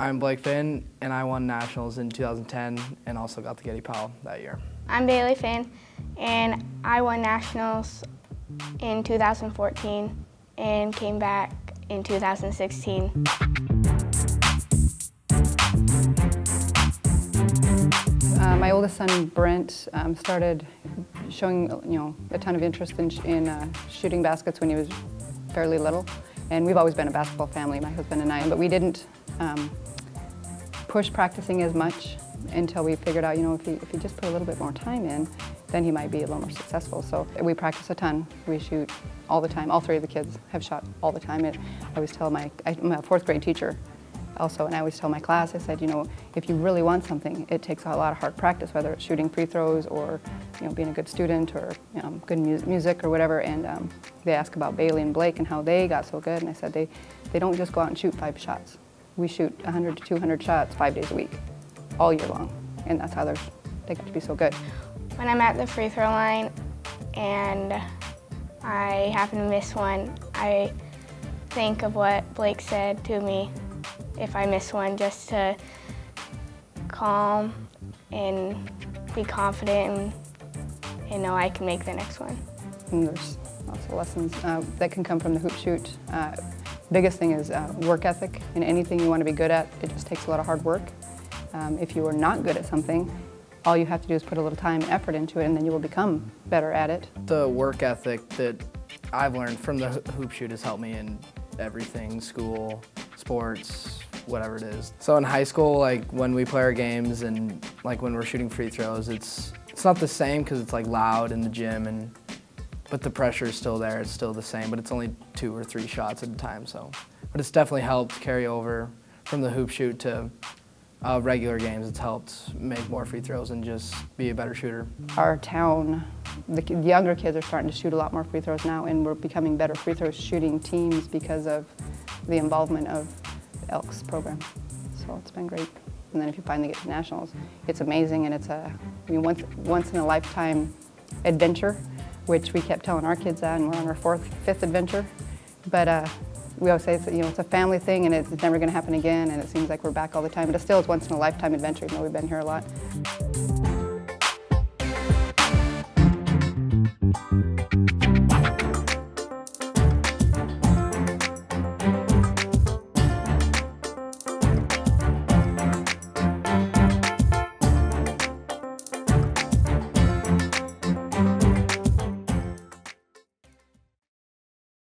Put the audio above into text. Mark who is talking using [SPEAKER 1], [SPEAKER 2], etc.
[SPEAKER 1] I'm Blake Finn, and I won nationals in 2010 and also got the Getty Powell that year.
[SPEAKER 2] I'm Bailey Finn, and I won nationals in 2014 and came back in 2016.
[SPEAKER 3] Uh, my oldest son, Brent, um, started showing you know a ton of interest in, in uh, shooting baskets when he was fairly little. And we've always been a basketball family, my husband and I, but we didn't um, push practicing as much until we figured out, you know, if he, if he just put a little bit more time in, then he might be a little more successful. So we practice a ton. We shoot all the time. All three of the kids have shot all the time. I always tell my, I, a fourth grade teacher also, and I always tell my class, I said, you know, if you really want something, it takes a lot of hard practice, whether it's shooting free throws or, you know, being a good student or you know, good mu music or whatever. And um, they ask about Bailey and Blake and how they got so good, and I said they, they don't just go out and shoot five shots. We shoot 100 to 200 shots five days a week, all year long, and that's how they're, they get to be so good.
[SPEAKER 2] When I'm at the free throw line and I happen to miss one, I think of what Blake said to me if I miss one just to calm and be confident and, and know I can make the next one.
[SPEAKER 3] And there's lots of lessons uh, that can come from the hoop shoot. Uh, biggest thing is uh, work ethic. In anything you want to be good at, it just takes a lot of hard work. Um, if you are not good at something, all you have to do is put a little time and effort into it and then you will become better at it.
[SPEAKER 1] The work ethic that I've learned from the hoop shoot has helped me in everything, school, sports, whatever it is. So in high school, like when we play our games and like when we're shooting free throws, it's it's not the same because it's like loud in the gym and but the pressure is still there. It's still the same, but it's only two or three shots at a time. So, but it's definitely helped carry over from the hoop shoot to uh, regular games. It's helped make more free throws and just be a better shooter.
[SPEAKER 3] Our town, the younger kids are starting to shoot a lot more free throws now, and we're becoming better free throw shooting teams because of the involvement of Elks program. So it's been great. And then if you finally get to nationals, it's amazing and it's a I mean, once, once in a lifetime adventure, which we kept telling our kids that, and we're on our fourth, fifth adventure. But uh, we always say it's, you know, it's a family thing and it's never going to happen again, and it seems like we're back all the time. But it still is once in a lifetime adventure, even though we've been here a lot.